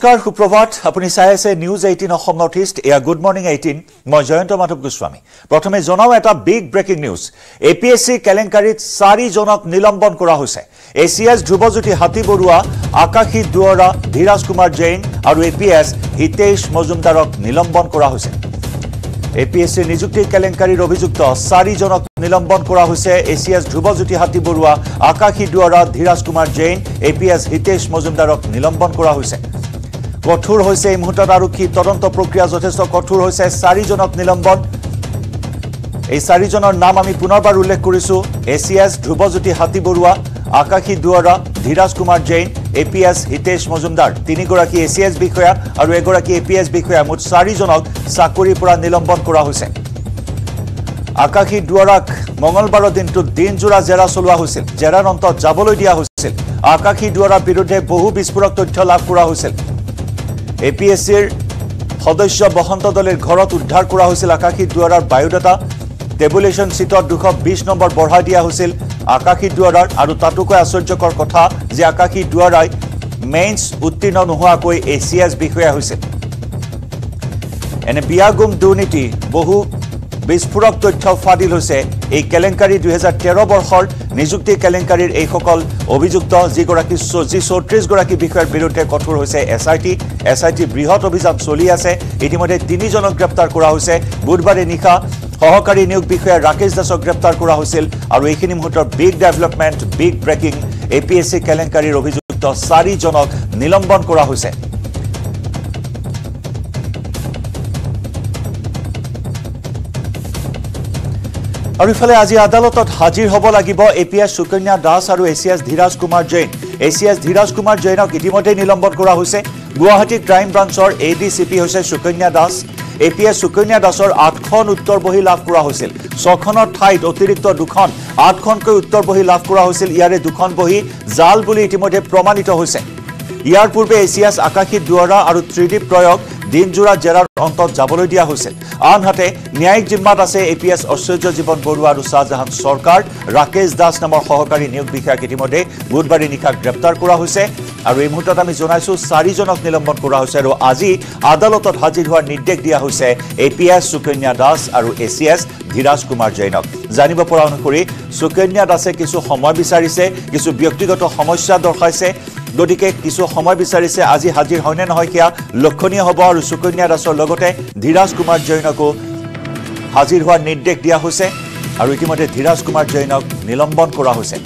নমস্কাৰ সুপ্ৰভাত। আপুনি চাই আছে News Eighteen Assam North East এয়া গুড মৰ্ণিং এইটিন মই জয়ন্ত মাধৱ গোস্বামী। প্ৰথমে জনাওঁ এটা big breaking news A P S C কেলেংকাৰীত চাৰিজনক নিলম্বন কৰা হৈছে। এ চি এছ ধ্ৰুৱজ্যোতি হাতী বৰুৱা আকাশী দুৱৰা ধীৰাজ কুমাৰ জৈন আৰু এ পি এছ হিতেশ মজুমদাৰক নিলম্বন কৰা হৈছে। এ পি এছ চিৰ নিযুক্তি কেলেংকাৰীৰ অভিযুক্ত চাৰিজনক নিলম্বন কৰা হৈছে। এ C S Dhrubajyoti Hati Barua Akashi Duwara Dhiraj Kumar Jain A P S Hitesh মজুমদাৰক নিলম্বন কৰা হৈছে। কঠোৰ হৈছে এই মুহূৰ্তত আৰক্ষী তদন্ত প্ৰক্ৰিয়া যথেষ্ট কঠোৰ হৈছে। চাৰিজনক নিলম্বন। এই চাৰিজনৰ নাম আমি পুনৰবাৰ উল্লেখ কৰিছোঁ। এ C S Dhrubajyoti Hati Barua Akashi Duwara Dhiraj Kumar Jain A P S Hitesh Majumdar. তিনিগৰাকী এ চি এছ বিষয়া আৰু এগৰাকী এ পি এছ বিষয়া। মুঠ চাৰিজনক চাকৰিৰ পৰা নিলম্বন কৰা হৈছে। আকাশী দুৱৰাক মঙলবাৰৰ দিনটোত দিনজোৰা জেৰা চলোৱা হৈছিল। জেৰাৰ অন্তত যাবলৈ দিয়া হৈছিল। আকাশী দুৱৰাৰ বিৰুদ্ধে বহু বিস্ফোৰক তথ্য লাভ কৰা হৈছিল। এ পি এছ চিৰ সদস্য বসন্ত দলেৰ ঘৰত উদ্ধাৰ কৰা হৈছিল আকাশী দুৱাৰাৰ বায়'ডাটা টেবুলেশ্যন ছিটত দুশ বিছ নম্বৰ বঢ়াই দিয়া হৈছিল আকাশী দুৱাৰাৰ আৰু তাতোকৈ আশ্চৰ্যকৰ কথা যে আকাশী দুৱাৰাই মেইনছ উত্তীৰ্ণ নোহোৱাকৈ এ চি এছ বিষয়া হৈছিল। এনে বিয়াগুম দুৰ্নীতি বহু বিস্ফোৰক তথ্য ফাদিল হৈছে এই কেলেংকাৰী দুহেজাৰ তেৰ বৰ্ষৰ নিযুক্তি কেলেংকাৰীৰ এইসকল অভিযুক্ত যিগৰাকী যি চৌত্ৰিছগৰাকী বিষয়াৰ বিৰুদ্ধে কঠোৰ হৈছে S I T. S I T বৃহৎ অভিযান চলি আছে। ইতিমধ্যে তিনিজনক গ্ৰেপ্তাৰ কৰা হৈছে। বুধবাৰে নিশা সহকাৰী নিয়োগ বিষয়া ৰাকেশ দাসক গ্ৰেপ্তাৰ কৰা হৈছিল আৰু এইখিনি মুহূৰ্তৰ big development big breaking A P S C কেলেংকাৰীৰ অভিযুক্ত চাৰিজনক নিলম্বন কৰা হৈছে। আৰু ইফালে আজি আদালতত হাজিৰ হ'ব লাগিব A P S Sukanya Das আৰু A C S Dhiraj Kumar Jain. A C S Dhiraj Kumar জৈনক ইতিমধ্যে নিলম্বন কৰা হৈছে। গুৱাহাটী ক্ৰাইম ব্ৰাঞ্চৰ এ ডি চি পি হৈছে Sukanya Das. A P S Sukanya দাসৰ আঠখন উত্তৰ বহী লাভ কৰা হৈছিল। ছখনৰ ঠাইত অতিৰিক্ত দুখন আঠখনকৈ উত্তৰ বহী লাভ কৰা হৈছিল। ইয়াৰে দুখন বহী জাল বুলি ইতিমধ্যে প্ৰমাণিত হৈছে। ইয়াৰ পূৰ্বে এ চি এছ আকাশী দুৱৰা আৰু ত্ৰিদীপ প্ৰয়োগ দিনজোৰা জেৰাৰ অন্তত যাবলৈ দিয়া হৈছিল। আনহাতে ন্যায়িক জিম্মাত আছে এ পি এছ ঐশ্বৰ্য জীৱন বৰুৱা আৰু শ্বাহজাহান চৰকাৰ। ৰাকেশ দাস নামৰ সহকাৰী নিয়োগ বিষয়াক ইতিমধ্যে বুধবাৰে নিশা গ্ৰেপ্তাৰ কৰা হৈছে। আৰু এই মুহূৰ্তত আমি জনাইছোঁ চাৰিজনক নিলম্বন কৰা হৈছে আৰু আজি আদালতত হাজিৰ হোৱাৰ নিৰ্দেশ দিয়া হৈছে A P S Sukanya Das আৰু A C S Dhiraj Kumar জৈনক। জানিব পৰা অনুসৰি সুকন্যা দাসে কিছু সময় বিচাৰিছে কিছু ব্যক্তিগত সমস্যা দৰ্শাইছে গতিকে কিছু সময় বিচাৰিছে আজি হাজিৰ হয়নে নহয় সেয়া লক্ষণীয় হ'ব আৰু সুকন্যা দাসৰ লগতে ধীৰাজ কুমাৰ জৈনকো হাজিৰ হোৱাৰ নিৰ্দেশ দিয়া হৈছে আৰু ইতিমধ্যে ধীৰাজ কুমাৰ জৈনক নিলম্বন কৰা হৈছে।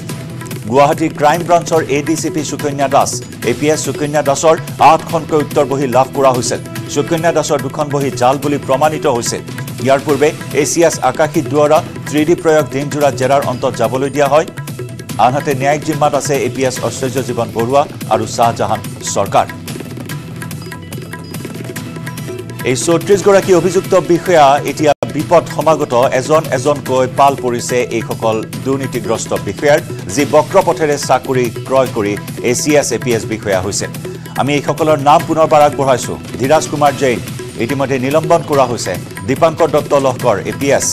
Guwahati crime ব্ৰাঞ্চৰ A D C P Sukanya Das A P S Sukanya দাসৰ আঠখনকৈ উত্তৰ বহী লাভ কৰা হৈছিল সুকন্যা দাসৰ দুখন বহী জাল বুলি প্ৰমাণিত হৈছিল ইয়াৰ পূৰ্বে এ চি এছ আকাশী দুৱৰা ত্ৰিদী প্ৰয়োগ দিনজোৰা জেৰাৰ অন্তত যাবলৈ দিয়া হয়। আনহাতে ন্যায়িক জিম্মাত আছে এ পি এছ ঐশ্বৰ্য জীৱন বৰুৱা আৰু শ্বাহজাহান চৰকাৰ। এই চৌত্ৰিছগৰাকী অভিযুক্ত বিষয়া এতিয়া বিপদ সমাগত এজন এজনকৈ পাল পৰিছে এইসকল দুৰ্নীতিগ্ৰস্ত বিষয়াৰ যি বক্ৰপথেৰে চাকৰি ক্ৰয় কৰি A C S A P S বিষয়া হৈছে। আমি এইসকলৰ নাম পুনৰবাৰ আগবঢ়াইছোঁ। ধীৰাজ কুমাৰ জৈন ইতিমধ্যে নিলম্বন কৰা হৈছে। Dipankar Dutta Lahkar A P S.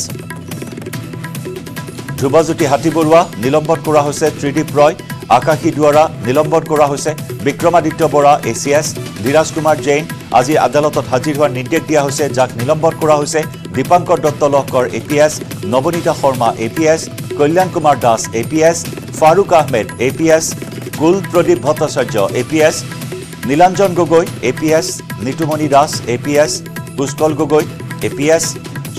Dhrubajyoti Hati Barua নিলম্বন কৰা হৈছে ত্ৰিদীপ ৰয়। আকাশী দুৱাৰা নিলম্বন কৰা হৈছে Bikramaditya Bora A C S Dhiraj Kumar Jain. আজি আদালতত হাজিৰ হোৱাৰ নিৰ্দেশ দিয়া হৈছে যাক নিলম্বন কৰা হৈছে Dipankar Dutta Lahkar A P S Nabanita Sharma A P S Kalyan Kumar Das A P S Faruk Ahmed A P S Kul Pradip Bhattacharya A P S Nilanjan Gogoi A P S Nitumoni Das A P S Pushkal Gogoi A P S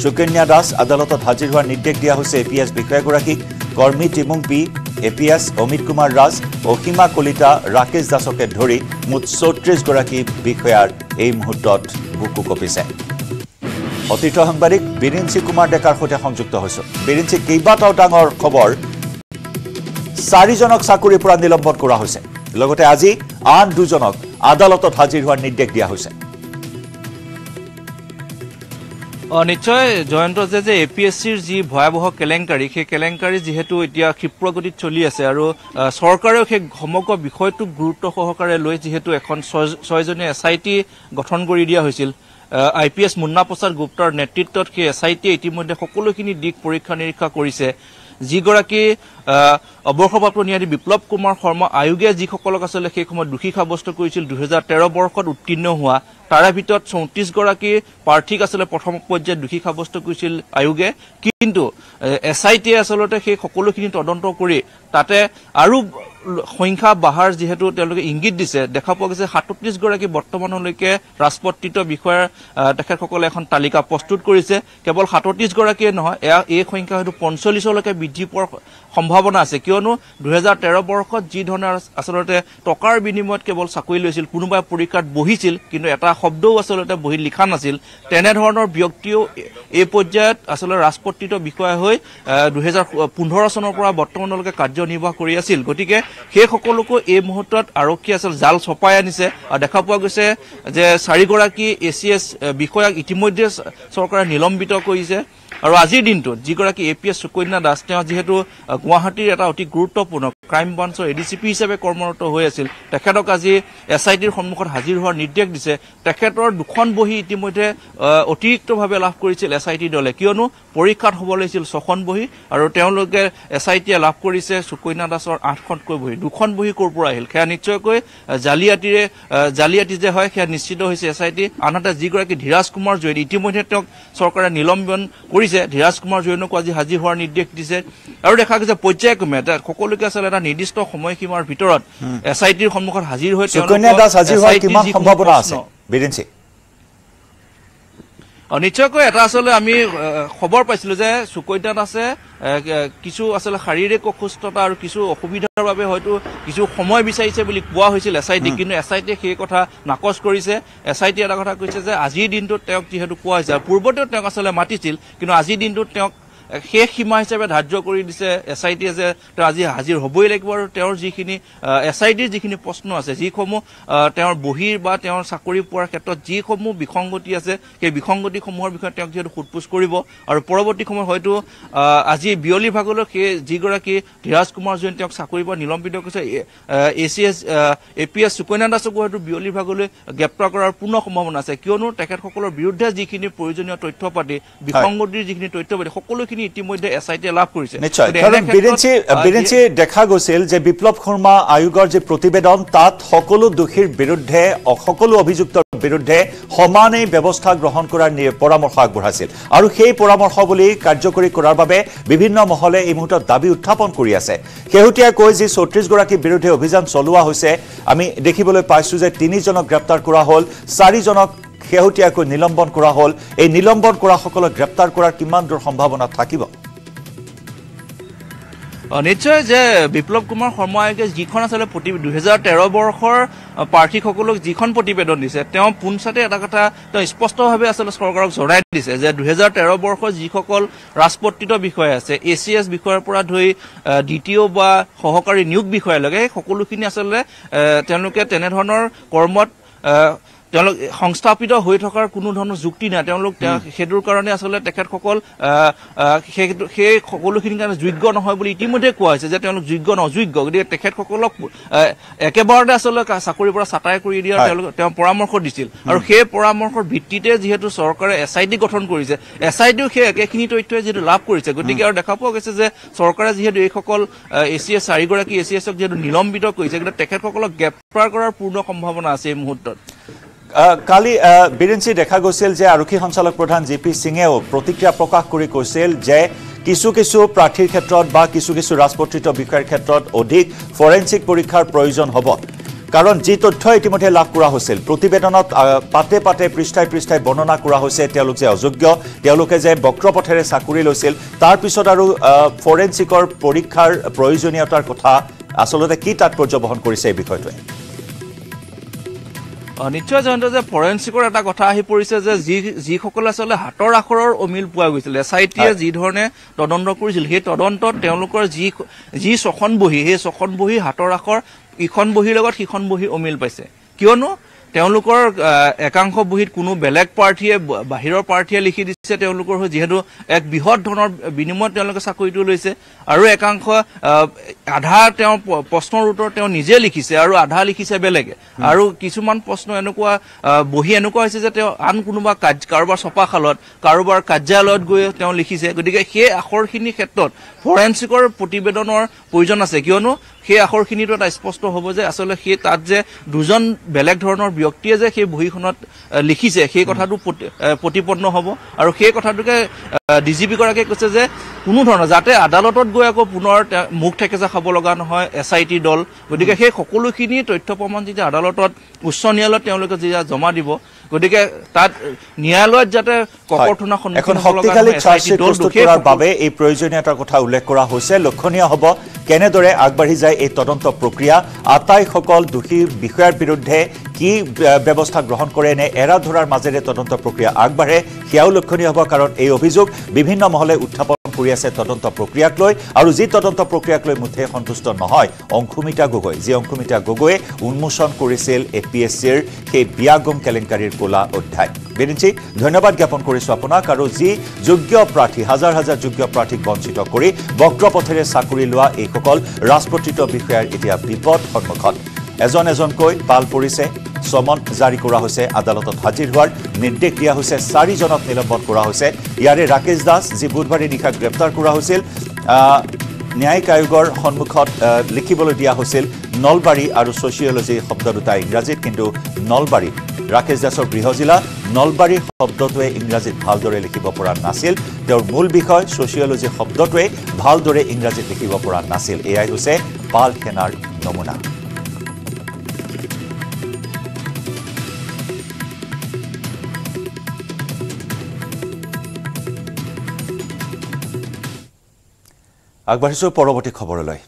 Sukanya Das. আদালতত হাজিৰ হোৱাৰ নিৰ্দেশ দিয়া হৈছে A P S বিষয়াগৰাকীক। কৰ্মী Timung P A P S Amit Kumar Raj Asima Kalita Rakesh দাসকে ধৰি মুঠ চৌত্ৰিছগৰাকী বিষয়াৰ এই মুহূৰ্তত বুকু কঁপিছে। অতীত সাংবাদিক বিৰিঞ্চি কুমাৰ ডেকাৰ সৈতে সংযুক্ত হৈছোঁ। বিৰিঞ্চি কেইবাটাও ডাঙৰ খবৰ। চাৰিজনক চাকৰিৰ পৰা নিলম্বন কৰা হৈছে। লগতে আজি আন দুজনক আদালতত হাজিৰ হোৱাৰ নিৰ্দেশ দিয়া হৈছে। নিশ্চয় জয়ন্ত যে যে এ পি এছ চিৰ যি ভয়াৱহ কেলেংকাৰী সেই কেলেংকাৰী যিহেতু এতিয়া ক্ষিপ্ৰগতিত চলি আছে আৰু চৰকাৰেও সেই সমগ্ৰ বিষয়টোক গুৰুত্ব সহকাৰে লৈ যিহেতু এখন ছয় ছয়জনীয়া এছ আই টি গঠন কৰি দিয়া হৈছিল। I P S Munna Prasad গুপ্তাৰ নেতৃত্বত সেই এছ আই টিয়ে ইতিমধ্যে সকলোখিনি দিশ পৰীক্ষা নিৰীক্ষা কৰিছে। যিগৰাকী অৱসৰপ্ৰাপ্ত ন্যায়াধীশ বিপ্লৱ কুমাৰ শৰ্মা আয়োগে যিসকলক আচলতে সেই সময়ত দোষী সাব্যস্ত কৰিছিল দুহেজাৰ তেৰ বৰ্ষত উত্তীৰ্ণ হোৱা তাৰে ভিতৰত চৌত্ৰিশগৰাকী প্ৰাৰ্থীক আচলতে প্ৰথম পৰ্যায়ত দোষী সাব্যস্ত কৰিছিল আয়োগে। কিন্তু এছ আই টিয়ে আচলতে সেই সকলোখিনি তদন্ত কৰি তাতে আৰু সংখ্যা বাঢ়াৰ যিহেতু তেওঁলোকে ইংগিত দিছে দেখা পোৱা গৈছে সাতত্ৰিশগৰাকী বৰ্তমানলৈকে ৰাজপত্ৰিত বিষয়াৰ তেখেতসকলে এখন তালিকা প্ৰস্তুত কৰিছে। কেৱল সাতত্ৰিশগৰাকীয়ে নহয় এয়া এই সংখ্যা হয়তো পঞ্চল্লিছলৈকে বৃদ্ধি পোৱাৰ সম্ভাৱনা আছে। কিয়নো দুহেজাৰ তেৰ বৰ্ষত যি ধৰণে আচলতে টকাৰ বিনিময়ত কেৱল চাকৰি লৈছিল কোনোবাই পৰীক্ষাত বহিছিল কিন্তু এটা শব্দও আচলতে বহি লিখা নাছিল। তেনেধৰণৰ ব্যক্তিও এই পৰ্যায়ত আচলতে ৰাজপত্ৰিত বিষয়া হৈ দুহেজাৰ পোন্ধৰ চনৰ পৰা বৰ্তমানলৈকে কাৰ্যনিৰ্বাহ কৰি আছিল। গতিকে সেই সকলোকো এই মুহূৰ্তত আৰক্ষীয়ে আচলতে জাল চপাই আনিছে। আৰু দেখা পোৱা গৈছে যে চাৰিগৰাকী এ চি এছ বিষয়াক ইতিমধ্যে চৰকাৰে নিলম্বিত কৰিছে। আৰু আজিৰ দিনটোত যিগৰাকী A P S Sukanya Das তেওঁ যিহেতু গুৱাহাটীৰ এটা অতি গুৰুত্বপূৰ্ণ ক্ৰাইম ব্ৰাঞ্চৰ এ ডি চি পি হিচাপে কৰ্মৰত হৈ আছিল তেখেতক আজি এছ আই টিৰ সন্মুখত হাজিৰ হোৱাৰ নিৰ্দেশ দিছে। তেখেতৰ দুখন বহি ইতিমধ্যে অতিৰিক্তভাৱে লাভ কৰিছিল এছ আই টি দলে। কিয়নো পৰীক্ষাত হ'ব লাগিছিল ছখন বহি আৰু তেওঁলোকে এছ আই টিয়ে লাভ কৰিছে সুকন্যা দাসৰ আঠখনকৈ বহি। দুখন বহি ক'ৰ পৰা আহিল? সেয়া নিশ্চয়কৈ জালিয়াতিৰে জালিয়াতি যে হয় সেয়া নিশ্চিত হৈছে এছ আই টি আনহাতে যিগৰাকী ধীৰাজ কুমাৰ জৈন ইতিমধ্যে তেওঁক চৰকাৰে নিলম্বন কৰিছে। ধীৰাজ কুমাৰ জৈনকো আজি হাজিৰ হোৱাৰ নিৰ্দেশ দিছে। আৰু দেখা গৈছে পৰ্যায়ক্ৰমে সকলোকে আচলতে এটা নিৰ্দিষ্ট সময়সীমাৰ ভিতৰত এছ আই টিৰ সন্মুখত হাজিৰ হৈ সুকন্যা তেওঁলোকৰ দাস হাজিৰ হোৱাৰ SIT ৰ কিমান যিসমূহ সম্ভাৱনা আছে? সিং নিশ্চয়কৈ এটা আচলতে আমি খবৰ পাইছিলো যে আহ, আহ, কিছু আচলতে শাৰীৰিক অসুস্থতা আৰু কিছু অসুবিধাৰ বাবে হয়তো কিছু সময় বিচাৰিছে বুলি কোৱা হৈছিল এছ আই টি কিন্তু এছ আই টিয়ে সেই কথা নাকচ কৰিছে। এছ আই টিয়ে এটা কথা কৈছে যে আজিৰ দিনটোত তেওঁক যিহেতু কোৱা হৈছে আৰু পূৰ্বতেও তেওঁক আচলতে মাতিছিল কিন্তু আজিৰ দিনটোত তেওঁক শেষ সীমা হিচাপে ধাৰ্য কৰি দিছে এছ আই টিয়ে যে তেওঁ আজি হাজিৰ হ'বই লাগিব আৰু তেওঁৰ যিখিনি এছ আই টিৰ যিখিনি প্ৰশ্ন আছে যিসমূহ তেওঁৰ বহিৰ বা তেওঁৰ চাকৰি পোৱাৰ ক্ষেত্ৰত যিসমূহ বিসংগতি আছে সেই বিসংগতিসমূহৰ বিষয়ে তেওঁক যিহেতু সোধপোছ কৰিব আৰু পৰৱৰ্তী সময়ত হয়তো আজি বিয়লি ভাগলৈ সেই যিগৰাকী ধীৰাজ কুমাৰ জৈন তেওঁক চাকৰিৰ পৰা নিলম্বিত কৰিছে A C S A P S Sukanya দাসকো হয়তো বিয়লি ভাগলৈ গ্ৰেপ্তাৰ কৰাৰ পূৰ্ণ সম্ভাৱনা আছে। কিয়নো তেখেতসকলৰ বিৰুদ্ধে যিখিনি প্ৰয়োজনীয় তথ্য পাতি বিসংগতিৰ যিখিনি তথ্য পাতি সকলোখিনি ইতিমধ্যে এছ আই টিয়ে লাভ কৰিছে। নিশ্চয়। কাৰণ বীৰেঞ্চি দেখা গৈছিল যে বিপ্লৱ শৰ্মা আয়োগৰ যি প্ৰতিবেদন তাত সকলো দোষীৰ বিৰুদ্ধে সকলো অভিযুক্তৰ বিৰুদ্ধে সমানেই ব্যৱস্থা গ্ৰহণ কৰাৰ পৰামৰ্শ আগবঢ়াইছিল। আৰু সেই পৰামৰ্শৱলী কাৰ্যকৰী কৰাৰ বাবে বিভিন্ন মহলে এই মুহূৰ্তত দাবী উত্থাপন কৰি আছে। শেহতীয়াকৈ যি চৌত্ৰিশগৰাকীৰ বিৰুদ্ধে অভিযান চলোৱা হৈছে আমি দেখিবলৈ পাইছো যে তিনিজনক গ্ৰেপ্তাৰ কৰা হ'ল চাৰিজনক শেহতীয়াকৈ নিলম্বন কৰা হ'ল। এই নিলম্বন কৰাসকলক গ্ৰেপ্তাৰ কৰাৰ কিমান দূৰ সম্ভাৱনা থাকিব? নিশ্চয় যে বিপ্লৱ কুমাৰ শৰ্মা আয়োগে যিখন আচলতে প্ৰতি দুহেজাৰ তেৰ বৰ্ষৰ প্ৰাৰ্থীসকলক যিখন প্ৰতিবেদন দিছে তেওঁ পোনচাতে এটা কথা তেওঁ স্পষ্টভাৱে আচলতে চৰকাৰক জনাই দিছে যে দুহেজাৰ তেৰ বৰ্ষৰ যিসকল ৰাজপত্ৰিত বিষয়া আছে এ চি এছ বিষয়াৰ পৰা ধৰি দ্বিতীয় বা সহকাৰী নিয়োগ বিষয়ালৈকে সেই সকলোখিনি আচলতে তেওঁলোকে তেনেধৰণৰ কৰ্মত তেওঁলোক সংস্থাপিত হৈ থকাৰ কোনো ধৰণৰ যুক্তি নাই। তেওঁলোক তেওঁ- সেইটোৰ কাৰণে আচলতে তেখেতসকল সেই সকলোখিনিৰ কাৰণে যোগ্য নহয় বুলি ইতিমধ্যে কোৱা হৈছে যে তেওঁলোক যোগ্য ন অযোগ্য। গতিকে তেখেতসকলক একেবাৰতে আচলতে চাকৰিৰ পৰা চাটাই কৰি দিয়াৰ। তেওঁলোক তেওঁ পৰামৰ্শ দিছিল। আৰু সেই পৰামৰ্শৰ ভিত্তিতে যিহেতু চৰকাৰে এছ আই টি গঠন কৰিছে এছ আই টিও সেই একেখিনি তথ্যই যিহেতু লাভ কৰিছে। গতিকে আৰু দেখা পোৱা গৈছে যে চৰকাৰে যিহেতু এইসকল এ চি এছ চাৰিগৰাকী এ চি এছক যিহেতু নিলম্বিত কৰিছে কিন্তু তেখেতসকলক গ্ৰেপ্তাৰ কৰাৰ পূৰ্ণ সম্ভাৱনা আছে এই মুহূৰ্তত। কালি বীৰেঞ্চি দেখা গৈছিল যে আৰক্ষী সঞ্চালক প্ৰধান জি পি সিঙেও প্ৰতিক্ৰিয়া প্ৰকাশ কৰি কৈছিল যে কিছু কিছু প্ৰাৰ্থীৰ ক্ষেত্ৰত বা কিছু কিছু ৰাজপত্ৰিত বিষয়ৰ ক্ষেত্ৰত অধিক ফৰেনচিক পৰীক্ষাৰ প্ৰয়োজন হ'ব। কাৰণ যি তথ্য ইতিমধ্যে লাভ কৰা হৈছিল প্ৰতিবেদনত পাতে পাতে পৃষ্ঠাই পৃষ্ঠাই বৰ্ণনা কৰা হৈছে তেওঁলোক যে অযোগ্য তেওঁলোকে যে বক্ৰপথেৰে চাকৰি লৈছিল তাৰ পিছত আৰু ফৰেনচিকৰ পৰীক্ষাৰ প্ৰয়োজনীয়তাৰ কথা আচলতে কি তাৎপৰ্য বহন কৰিছে এই বিষয়টোৱে? নিশ্চয় জয়ন্ত যে ফৰেনচিকৰ এটা কথা আহি পৰিছে যে যি যিসকলে আচলতে হাতৰ আখৰৰ অমিল পোৱা গৈছিল এছ আই টিয়ে হয়। যি ধৰণে তদন্ত কৰিছিল সেই তদন্তত তেওঁলোকৰ যি যি ছখন বহি সেই ছখন বহি হাতৰ আখৰ ইখন বহিৰ লগত সিখন বহি অমিল পাইছে কিয়নো তেওঁলোকৰ একাংশ বহীত কোনো বেলেগ প্ৰাৰ্থীয়ে বাহিৰৰ প্ৰাৰ্থীয়ে লিখি দিছে তেওঁলোকৰ হৈ যিহেতু এক বৃহৎ ধৰণৰ বিনিময়ত তেওঁলোকে চাকৰিটো লৈছে। আৰু একাংশ আধা তেওঁৰ প- প্ৰশ্নৰ উত্তৰ তেওঁ নিজে লিখিছে আৰু আধা লিখিছে বেলেগে। আৰু কিছুমান প্ৰশ্ন এনেকুৱা বহি এনেকুৱা হৈছে যে তেওঁ আন কোনোবা কাৰ্য কাৰোবাৰ ছপাশালত কাৰোবাৰ কাৰ্যালয়ত গৈ তেওঁ লিখিছে। গতিকে সেই আখৰখিনিৰ ক্ষেত্ৰত ফৰেঞ্চিকৰ প্ৰতিবেদনৰ প্ৰয়োজন আছে। কিয়নো সেই আখৰখিনিতো এটা স্পষ্ট হ'ব যে আচলতে সেই তাত যে দুজন বেলেগ ধৰণৰ ব্যক্তিয়ে যে সেই বহীখনত লিখিছে সেই কথাটো প্ৰতিপন্ন হ'ব। আৰু সেই কথাটোকে ডি জি পিগৰাকীয়ে কৈছে যে কোনো ধৰণৰ যাতে আদালতত গৈ আকৌ পুনৰ মুখ থেকেচা খাব লগা নহয় এছ আই টি দল গতিকে সেই সকলোখিনি তথ্য প্ৰমাণ যেতিয়া আদালতত উচ্চ ন্যায়ালয়ত তেওঁলোকে যেতিয়া জমা দিব গতিকে তাত ন্যায়ালয়ত যাতে ককৰ্থনা সন্মুখীন সকলো- বাবে এই প্ৰয়োজনীয়তাৰ কথা উল্লেখ কৰা হৈছে। লক্ষণীয় হ'ব কেনেদৰে আগবাঢ়ি যায় এই তদন্ত প্ৰক্ৰিয়া আটাইসকল দোষী বিষয়াৰ বিৰুদ্ধে কি ব্যৱস্থা গ্ৰহণ কৰে নে এৰা ধৰাৰ মাজেৰে তদন্ত প্ৰক্ৰিয়া আগবাঢ়ে সেয়াও লক্ষণীয় হ'ব কাৰণ এই অভিযোগ বিভিন্ন মহলে উত্থাপন কৰি আছে তদন্ত প্ৰক্ৰিয়াক লৈ আৰু যি তদন্ত প্ৰক্ৰিয়াক লৈ মুঠেই সন্তুষ্ট নহয়। অংশুমিতা গগৈ যি অংশুমিতা গগৈয়ে উন্মোচন কৰিছিল এ পি এছ চিৰ সেই বিয়াগম কেলেংকাৰীৰ ক'লা অধ্যায়। বিৰিঞ্চি ধন্যবাদ জ্ঞাপন কৰিছোঁ আপোনাক আৰু যি যোগ্য প্ৰাৰ্থী হাজাৰ হাজাৰ যোগ্য প্ৰাৰ্থীক বঞ্চিত কৰি বক্ৰপথেৰে চাকৰি লোৱা এইসকল ৰাজপত্ৰিত বিষয়াৰ এতিয়া বিপদ সন্মুখত। এজন এজনকৈ পাল পৰিছে চমন জাৰি কৰা হৈছে আদালতত হাজিৰ হোৱাৰ নিৰ্দেশ দিয়া হৈছে চাৰিজনক নিলম্বন কৰা হৈছে। ইয়াৰে ৰাকেশ দাস যি বুধবাৰে নিশা গ্ৰেপ্তাৰ কৰা হৈছিল ন্যায়িক আয়োগৰ সন্মুখত লিখিবলৈ দিয়া হৈছিল নলবাৰী আৰু ছচিয়লজি শব্দ দুটা ইংৰাজীত কিন্তু নলবাৰী ৰাকেশ দাসৰ গৃহ জিলা নলবাৰী শব্দটোৱে ইংৰাজীত ভালদৰে লিখিব পৰা নাছিল। তেওঁৰ মূল বিষয় ছচিয়লজি শব্দটোৱে ভালদৰে ইংৰাজীত লিখিব পৰা নাছিল। এয়াই হৈছে পাল সেনাৰ নমুনা। আগবাঢ়িছোঁ পৰৱৰ্তী খবৰলৈ।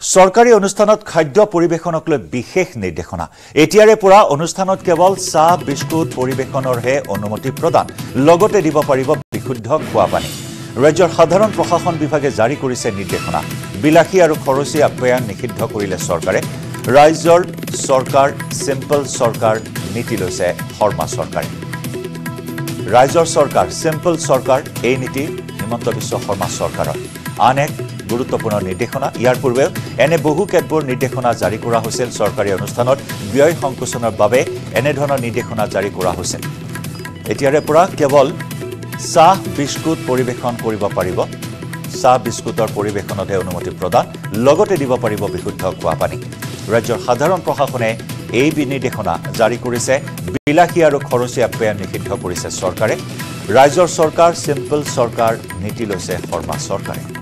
চৰকাৰী অনুষ্ঠানত খাদ্য পৰিৱেশনক লৈ বিশেষ নিৰ্দেশনা। এতিয়াৰে পৰা অনুষ্ঠানত কেৱল চাহ বিস্কুট পৰিৱেশনৰহে অনুমতি প্ৰদান। লগতে দিব পাৰিব বিশুদ্ধ খোৱা পানী। ৰাজ্যৰ সাধাৰণ প্ৰশাসন বিভাগে জাৰি কৰিছে নিৰ্দেশনা। বিলাসী আৰু খৰচী আপ্যায়ন নিষিদ্ধ কৰিলে চৰকাৰে। ৰাজ্যৰ চৰকাৰ চিম্পল চৰকাৰ নীতি লৈছে শৰ্মা চৰকাৰে। ৰাইজৰ চৰকাৰ চিম্পল চৰকাৰ এই নীতি হিমন্ত বিশ্ব শৰ্মা চৰকাৰৰ। আন এক গুৰুত্বপূৰ্ণ নিৰ্দেশনা। ইয়াৰ পূৰ্বেও এনে বহু কেতবোৰ নিৰ্দেশনা জাৰি কৰা হৈছিল চৰকাৰী অনুষ্ঠানত। ব্যয় সংকোচনৰ বাবে এনেধৰণৰ নিৰ্দেশনা জাৰি কৰা হৈছিল। এতিয়াৰে পৰা কেৱল চাহ বিস্কুট পৰিৱেশন কৰিব পাৰিব। চাহ বিস্কুটৰ পৰিৱেশনতহে অনুমতি প্ৰদান। লগতে দিব পাৰিব বিশুদ্ধ খোৱা পানী। ৰাজ্যৰ সাধাৰণ প্ৰশাসনে এই বিনিৰ্দেশনা জাৰি কৰিছে। বিলাসী আৰু খৰচী আপ্যায়ন নিষিদ্ধ কৰিছে চৰকাৰে। ৰাইজৰ চৰকাৰ চিম্পল চৰকাৰ নীতি লৈছে শৰ্মা চৰকাৰে।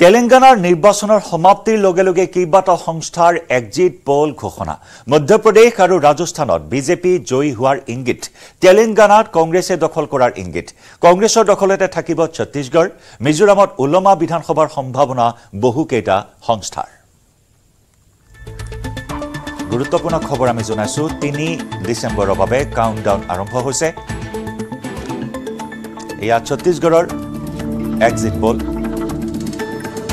তেলেংগানাৰ নিৰ্বাচনৰ সমাপ্তিৰ লগে লগে কেইবাটাও সংস্থাৰ এক্সিট পল ঘোষণা। মধ্যপ্ৰদেশ আৰু ৰাজস্থানত বিজেপি জয়ী হোৱাৰ ইংগিত তেলেংগানাত কংগ্ৰেছে দখল কৰাৰ ইংগিত। কংগ্ৰেছৰ দখলতে থাকিব ছত্তীশগড় মিজোৰামত ওলমা বিধানসভাৰ সম্ভাৱনা বহুকেইটা সংস্থাৰ। গুৰুত্বপূৰ্ণ খবৰ আমি জনাইছো তিনি ডিচেম্বৰৰ বাবে কাউণ্টডাউন আৰম্ভ হৈছে। এয়া ছত্তীশগড়ৰ এক্সিট পল।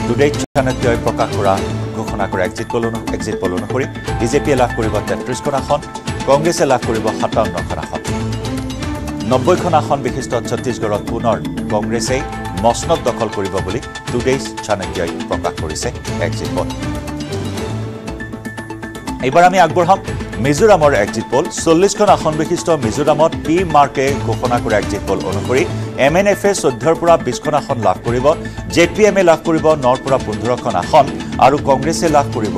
টুডে চাণক্যই প্ৰকাশ কৰা ঘোষণা কৰা এক্সিট পল এক্সিট পল অনুসৰি বিজেপিয়ে লাভ কৰিব তেত্ৰিছখন আসন কংগ্ৰেছে লাভ কৰিব সাতাৱন্নখন আসন। নব্বৈখন আসন বিশিষ্ট ছত্তীশগড়ত পুনৰ কংগ্ৰেছেই মচনদ দখল কৰিব বুলি টুডেইজ চাণক্যই প্ৰকাশ কৰিছে এক্সিট পল এইবাৰ আমি আগবঢ়াম মিজোৰামৰ এক্সিট পল চল্লিছখন আসন বিশিষ্ট মিজোৰামত পি মাৰ্কে ঘোষণা কৰা এক্সিট পল অনুসৰি এম এন এফে চৈধ্যৰ পৰা বিছখন আসন লাভ কৰিব জে পি এমে লাভ কৰিব নৰ পৰা পোন্ধৰখন আসন আৰু কংগ্ৰেছে লাভ কৰিব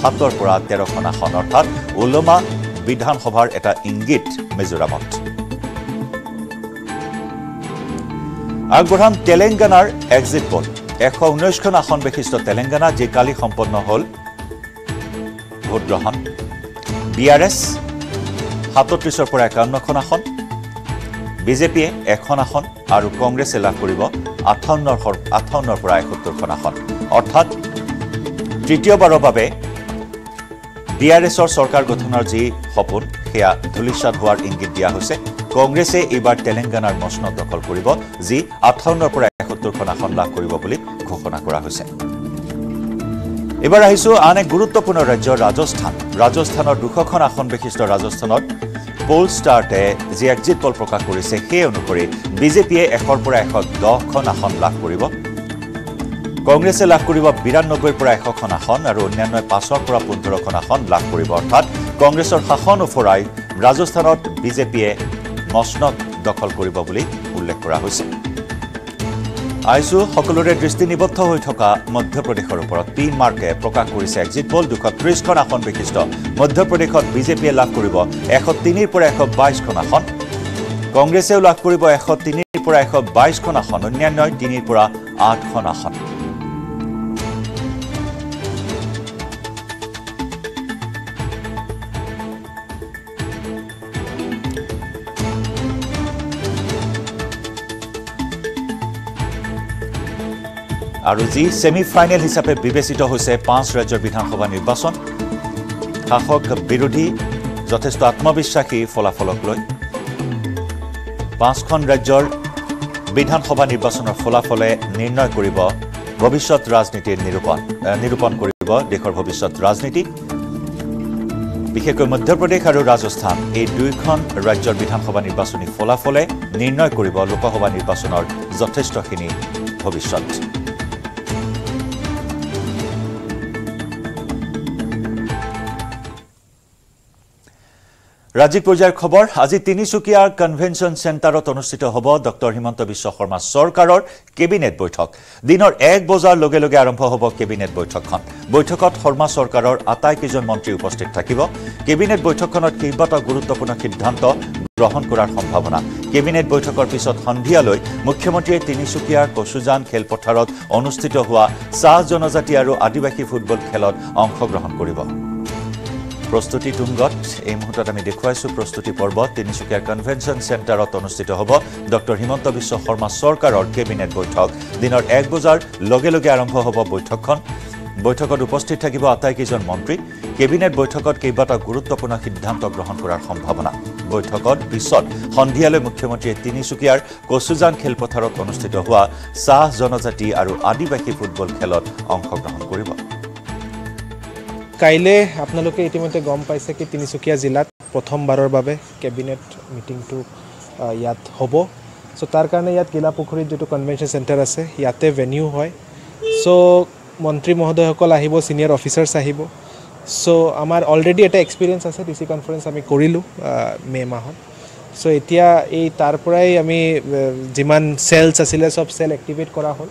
সাতৰ পৰা তেৰখন আসন। অৰ্থাৎ ওলমা বিধানসভাৰ এটা ইংগিত মিজোৰামত। আগবঢ়াম তেলেংগানাৰ এক্সিট পল এশ ঊনৈছখন আসন বিশিষ্ট তেলেংগানা যি কালি সম্পন্ন হ'ল। ভোটগ্ৰহণ। বি আৰ এছ সাতত্ৰিছৰ পৰা একাৱন্নখন আসন। বিজেপিয়ে এখন আসন আৰু কংগ্ৰেছে লাভ কৰিব আঠাৱন্নৰ আঠাৱন্নৰ পৰা এসত্তৰখন আসন। অৰ্থাৎ তৃতীয়বাৰৰ বাবে বি আৰ এছৰ চৰকাৰ গঠনৰ যি সপোন সেয়া ধূলিচাত হোৱাৰ ইংগিত দিয়া হৈছে। কংগ্ৰেছে এইবাৰ তেলেংগানাৰ মচনদ দখল কৰিব যি আঠাৱন্নৰ পৰা এসত্তৰখন আসন লাভ কৰিব বুলি ঘোষণা কৰা হৈছে। এইবাৰ আহিছোঁ আন এক গুৰুত্বপূৰ্ণ ৰাজ্য ৰাজস্থান। ৰাজস্থানৰ দুশখন আসন বিশিষ্ট ৰাজস্থানত পল ষ্টাৰ্টে যি এক্সিট পল প্ৰকাশ কৰিছে সেই অনুসৰি বিজেপিয়ে এশৰ পৰা এশ দহখন আসন লাভ কৰিব। কংগ্ৰেছে লাভ কৰিব বিৰান্নব্বৈৰ পৰা এশখন আসন আৰু অন্যান্যই পাঁচৰ পৰা পোন্ধৰখন আসন লাভ কৰিব। অৰ্থাৎ কংগ্ৰেছৰ শাসন ওফৰাই ৰাজস্থানত বিজেপিয়ে মচনদ দখল কৰিব বুলি উল্লেখ কৰা হৈছে। আইছো সকলোৰে দৃষ্টি নিবদ্ধ হৈ থকা মধ্যপ্ৰদেশৰ ওপৰত পি মাৰ্কে প্ৰকাশ কৰিছে এক্সিট পল দুশ ত্ৰিছখন আসন বিশিষ্ট। মধ্যপ্ৰদেশত বিজেপিয়ে লাভ কৰিব এশ তিনিৰ পৰা এশ বাইছখন আসন। কংগ্ৰেছেও লাভ কৰিব এশ তিনিৰ পৰা এশ বাইছখন আসন অন্যান্যই তিনিৰ পৰা আঠখন আসন। আৰু যি ছেমি ফাইনেল হিচাপে বিবেচিত হৈছে পাঁচ ৰাজ্যৰ বিধানসভা নিৰ্বাচন শাসক বিৰোধী যথেষ্ট আত্মবিশ্বাসী ফলাফলক লৈ পাঁচখন ৰাজ্যৰ বিধানসভা নিৰ্বাচনৰ ফলাফলে নিৰ্ণয় কৰিব ভৱিষ্যত ৰাজনীতিৰ নিৰূপণ নিৰূপণ কৰিব দেশৰ ভৱিষ্যত ৰাজনীতি। বিশেষকৈ মধ্যপ্ৰদেশ আৰু ৰাজস্থান এই দুয়োখন ৰাজ্যৰ বিধানসভা নিৰ্বাচনী ফলাফলে নিৰ্ণয় কৰিব লোকসভা নিৰ্বাচনৰ যথেষ্টখিনি ভৱিষ্যত। ৰাজ্যিক পৰ্যায়ৰ খবৰ আজি তিনিচুকীয়াৰ কনভেনশ্যন চেণ্টাৰত অনুষ্ঠিত হ'ব ডক্টৰ হিমন্ত বিশ্ব শৰ্মা চৰকাৰৰ কেবিনেট বৈঠক। দিনৰ এক বজাৰ লগে লগে আৰম্ভ হ'ব কেবিনেট বৈঠকখন। বৈঠকত শৰ্মা চৰকাৰৰ আটাইকেইজন মন্ত্ৰী উপস্থিত থাকিব। কেবিনেট বৈঠকখনত কেইবাটাও গুৰুত্বপূৰ্ণ সিদ্ধান্ত গ্ৰহণ কৰাৰ সম্ভাৱনা। কেবিনেট বৈঠকৰ পিছত সন্ধিয়ালৈ মুখ্যমন্ত্ৰীয়ে তিনিচুকীয়াৰ কচুজান খেলপথাৰত অনুষ্ঠিত হোৱা চাহ জনজাতি আৰু আদিবাসী ফুটবল খেলত অংশগ্ৰহণ কৰিব। প্ৰস্তুতি তুংগত এই মুহূৰ্তত আমি দেখুৱাইছোঁ প্ৰস্তুতি পৰ্ব তিনিচুকীয়াৰ কনভেনশ্যন চেণ্টাৰত অনুষ্ঠিত হ'ব। ডক্টৰ হিমন্ত বিশ্ব শৰ্মা চৰকাৰৰ কেবিনেট বৈঠক। দিনৰ এক বজাৰ লগে লগে আৰম্ভ হ'ব বৈঠকখন। বৈঠকত উপস্থিত থাকিব আটাইকেইজন মন্ত্ৰী। কেবিনেট বৈঠকত কেইবাটাও গুৰুত্বপূৰ্ণ সিদ্ধান্ত গ্ৰহণ কৰাৰ সম্ভাৱনা। বৈঠকত পিছত সন্ধিয়ালৈ মুখ্যমন্ত্ৰীয়ে তিনিচুকীয়াৰ কচুজান খেলপথাৰত অনুষ্ঠিত হোৱা চাহ জনজাতি আৰু আদিবাসী ফুটবল খেলত অংশগ্ৰহণ কৰিব। কাইলৈ আপোনালোকে ইতিমধ্যে গম পাইছে কি তিনিচুকীয়া জিলাত প্ৰথমবাৰৰ বাবে কেবিনেট মিটিংটো ইয়াত হ'ব। চ' তাৰ কাৰণে ইয়াত গিলাপুখুৰীত যিটো কনভেনশ্যন চেণ্টাৰ আছে ইয়াতে ভেনিউ হয়। চ' মন্ত্ৰী মহোদয়সকল আহিব ছিনিয়ৰ অফিচাৰ্ছ আহিব। চ' আমাৰ অলৰেডি এটা এক্সপিৰিয়েঞ্চ আছে ডি চি কনফাৰেঞ্চ আমি কৰিলোঁ মে' মাহত। চ' এতিয়া এই তাৰ পৰাই আমি যিমান চেলছ আছিলে চব চেল এক্টিভেট কৰা হ'ল।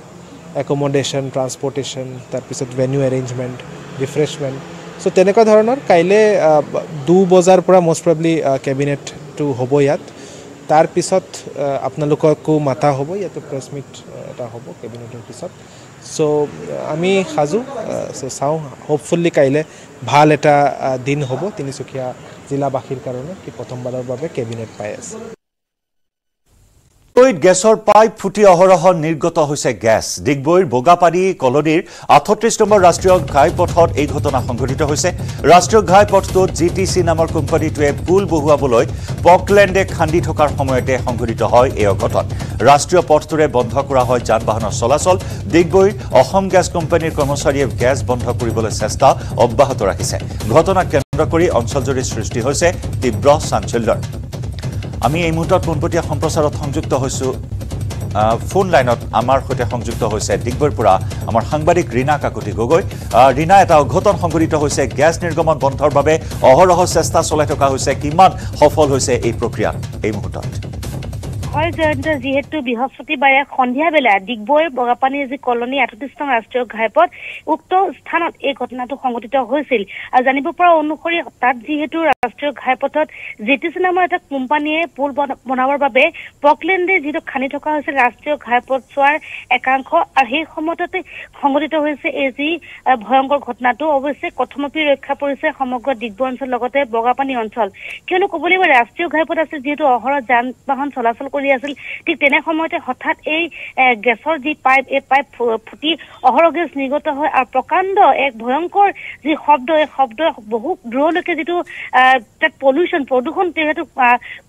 একমডেশ্যন ট্ৰান্সপৰ্টেশ্যন তাৰপিছত ভেনিউ এৰেঞ্জমেণ্ট ৰিফ্ৰেছমেণ্ট চ' তেনেকুৱা ধৰণৰ কাইলৈ দু বজাৰ পৰা মষ্ট প্ৰবলি কেবিনেটটো হ'ব ইয়াত। তাৰপিছত আপোনালোককো মাতা হ'ব ইয়াতে প্ৰেছ মিট এটা হ'ব কেবিনেটৰ পিছত। চ' আমি সাজু চ' চাওঁ। হোপফুল্লি কাইলৈ ভাল এটা দিন হ'ব তিনিচুকীয়া জিলাবাসীৰ কাৰণে কি প্ৰথমবাৰৰ বাবে কেবিনেট পাই আছে। ডিগবৈত গেছৰ পাইপ ফুটি অহৰহ নিৰ্গত হৈছে গেছ। ডিগবৈৰ বগাপানী কলনীৰ আঠত্ৰিছ নম্বৰ ৰাষ্ট্ৰীয় ঘাইপথত এই ঘটনা সংঘটিত হৈছে। ৰাষ্ট্ৰীয় ঘাইপথটোত জি টি চি নামৰ কোম্পানীটোৱে পুল বহুৱাবলৈ পকলেণ্ডে খান্দি থকাৰ সময়তে সংঘটিত হয় এই অঘটন। ৰাষ্ট্ৰীয় পথটোৰে বন্ধ কৰা হয় যান বাহনৰ চলাচল। ডিগবৈৰ অসম গেছ কোম্পানীৰ কৰ্মচাৰীয়ে গেছ বন্ধ কৰিবলৈ চেষ্টা অব্যাহত ৰাখিছে। ঘটনাক কেন্দ্ৰ কৰি অঞ্চলজুৰি সৃষ্টি হৈছে তীব্ৰ চাঞ্চল্যৰ। আমি এই মুহূৰ্তত পোনপটীয়া সম্প্ৰচাৰত সংযুক্ত হৈছোঁ। ফোন লাইনত আমাৰ সৈতে সংযুক্ত হৈছে ডিগবৈৰ পৰা আমাৰ সাংবাদিক ৰীণা কাকতি গগৈ। ৰীণা এটা অঘটন সংঘটিত হৈছে গেছ নিৰ্গমন বন্ধৰ বাবে অহৰহ চেষ্টা চলাই থকা হৈছে কিমান সফল হৈছে এই প্ৰক্ৰিয়াত এই মুহূৰ্তত? হয় জয়ন্ত যিহেতু বৃহস্পতিবাৰে সন্ধিয়া বেলা ডিগবৈৰ বগাপানীৰ যি কলনী আঠত্ৰিছ নং ৰাষ্ট্ৰীয় ঘাইপথ উক্ত স্থানত এই ঘটনাটো সংঘটিত হৈছিল। আৰু জানিব পৰা অনুসৰি তাত যিহেতু ৰাষ্ট্ৰীয় ঘাইপথত জি টি চি নামৰ এটা কোম্পানীয়ে পুল বনাবৰ বাবে পকলেণ্ডে যিটো খান্দি থকা হৈছিল ৰাষ্ট্ৰীয় ঘাইপথ চোৱাৰ একাংশ আৰু সেই সময়তে সংঘটিত হৈছে এই যি ভয়ংকৰ ঘটনাটো। অৱশ্যে কথমপি ৰক্ষা পৰিছে সমগ্ৰ ডিগবৈ অঞ্চল লগতে বগাপানী অঞ্চল। কিয়নো ক'ব লাগিব ৰাষ্ট্ৰীয় ঘাইপথ আছে যিহেতু অহৰহ যান বাহন চলাচল কৰি আছিল। ঠিক তেনে সময়তে হঠাৎ এই গেছৰ যি পাইপ এই পাইপ ফুটি অহৰহ গেছ নিৰ্গত হয় আৰু প্ৰকাণ্ড এক ভয়ংকৰ যি শব্দ এই শব্দ বহু দূৰলৈকে যিটো তাত পলিউশ্যন প্ৰদূষণ যিহেতু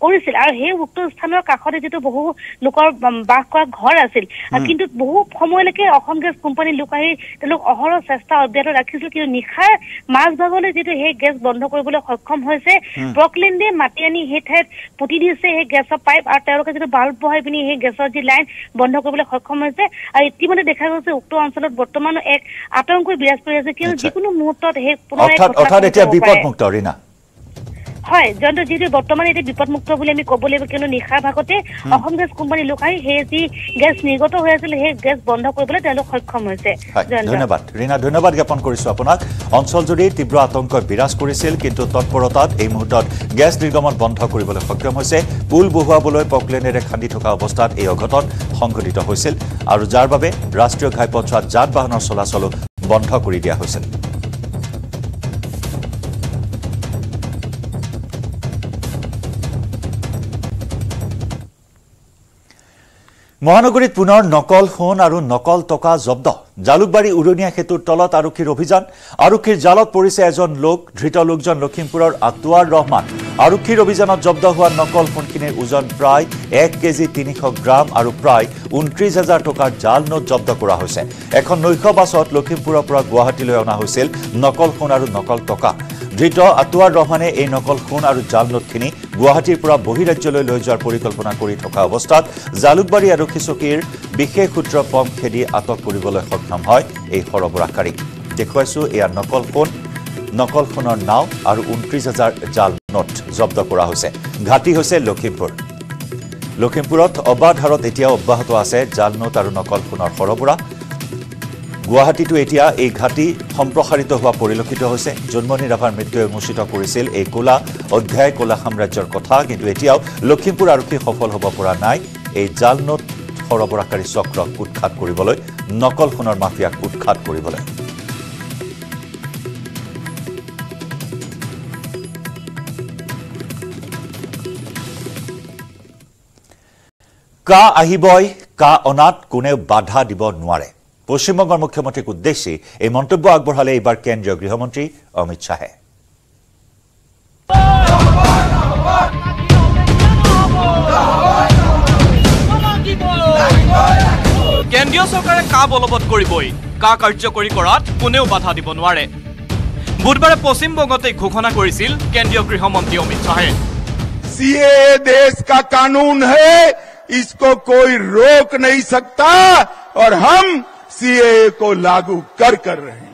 কৰিছিল আৰু সেই উক্ত স্থানৰ কাষতে যিটো বহু লোকৰ বাস কৰা ঘৰ আছিল। কিন্তু বহু সময়লৈকে অসম গেছ কোম্পানীৰ লোক আহি তেওঁলোক অহৰহ চেষ্টা অব্যাহত ৰাখিছিল। কিন্তু নিশাৰ মাজভাগলৈ যিটো সেই গেছ বন্ধ কৰিবলৈ সক্ষম হৈছে প্ৰকলেণ্ডে মাতি আনি সেই ঠাইত পুতি দিছে সেই গেছৰ পাইপ আৰু তেওঁলোকে যিটো বাল্ব বহাই পিনি সেই গেছৰ যি লাইন বন্ধ কৰিবলৈ সক্ষম হৈছে আৰু ইতিমধ্যে দেখা গৈছে উক্ত অঞ্চলত বৰ্তমান এক আতংকই বিৰাজ কৰি আছে কিয়নো। যিকোনো মুহূৰ্তত সেই পুনৰ অৰ্থাৎ এতিয়া। বিপদমুক্ত ৰীনা হয় জয়ন্ত যিহেতু বৰ্তমান এতিয়া বিপদমুক্ত বুলি আমি ক'ব লাগিব কিয়নো নিশাৰ ভাগতে অসম গেছ কোম্পানীৰ লোক আহি সেই যি গেছ নিৰ্গত হৈ আছিল সেই গেছ বন্ধ কৰিবলৈ তেওঁলোক সক্ষম হৈছে ধন্যবাদ। ৰীণা ধন্যবাদ জ্ঞাপন কৰিছোঁ আপোনাক। অঞ্চলজুৰি তীব্ৰ আতংকই বিৰাজ কৰিছিল কিন্তু তৎপৰতাত এই মুহূৰ্তত গেছ নিৰ্গমন বন্ধ কৰিবলৈ সক্ষম হৈছে। পুল বহুৱাবলৈ পকলেনেৰে খান্দি থকা অৱস্থাত এই অঘটন সংঘটিত হৈছিল আৰু যাৰ বাবে ৰাষ্ট্ৰীয় ঘাইপথছোৱাত যান বাহনৰ চলাচলো বন্ধ কৰি দিয়া হৈছিল। মহানগৰীত পুনৰ নকল সোণ আৰু নকল টকা জব্দ। জালুকবাৰী উৰণীয়া সেতুৰ তলত আৰক্ষীৰ অভিযান। আৰক্ষীৰ জালত পৰিছে এজন লোক ধৃত লোকজন লখিমপুৰৰ আটোৱাৰ ৰহমান। আৰক্ষীৰ অভিযানত জব্দ হোৱা নকল সোণখিনিৰ ওজন প্ৰায় এক কেজি তিনিশ গ্ৰাম আৰু প্ৰায় ঊনত্ৰিছ হাজাৰ টকাৰ জাল নোট জব্দ কৰা হৈছে। এখন নৈশ বাছত লখিমপুৰৰ পৰা গুৱাহাটীলৈ অনা হৈছিল নকল সোণ আৰু নকল টকা। ধৃত আটোৱাৰ ৰহমানে এই নকল সোণ আৰু জাল নোটখিনি গুৱাহাটীৰ পৰা বহিৰাজ্যলৈ লৈ যোৱাৰ পৰিকল্পনা কৰি থকা অৱস্থাত জালুকবাৰী আৰক্ষী চকীৰ বিশেষ সূত্ৰ পম খেদি আটক কৰিবলৈ সক্ষম হয় এই সৰবৰাহকাৰীক দেখুৱাইছো এয়া নকল সোণ নকল সোণৰ নাও আৰু ঊনত্ৰিছ হাজাৰ জাল নোট জব্দ কৰা হৈছে। ঘাটি হৈছে লখিমপুৰ। লখিমপুৰত অবাধ হাৰত এতিয়াও অব্যাহত আছে জাল নোট আৰু নকল সোণৰ সৰবৰাহ। গুৱাহাটীতো এতিয়া এই ঘাটি সম্প্ৰসাৰিত হোৱা পৰিলক্ষিত হৈছে। জন্মনি ৰাভাৰ মৃত্যুৱে উন্মোচিত কৰিছিল এই ক'লা অধ্যায় ক'লা সাম্ৰাজ্যৰ কথা কিন্তু এতিয়াও লখিমপুৰ আৰক্ষী সফল হ'ব পৰা নাই। এই জাল নোট সৰবৰাহকাৰী চক্ৰক উৎখাত কৰিবলৈ নকল সোণৰ মাফিয়াক উৎখাত কৰিবলৈ। কা আহিবই কা অনাত কোনেও বাধা দিব নোৱাৰে। পশ্চিমবংগৰ মুখ্যমন্ত্ৰীক উদ্দেশ্যি এই মন্তব্য আগবঢ়ালে এইবাৰ কেন্দ্ৰীয় গৃহমন্ত্ৰী অমিত শ্বাহে কেন্দ্ৰীয় চৰকাৰে কা বলবৎ কৰিবই কা কাৰ্যকৰী কৰাত কোনেও বাধা দিব নোৱাৰে বুধবাৰে পশ্চিমবংগতে ঘোষণা কৰিছিল কেন্দ্ৰীয় গৃহমন্ত্ৰী অমিত শ্বাহে सीए देश का कानून है इसको कोई रोक नहीं सकता और हम सीए को लागू कर कर रहेंगे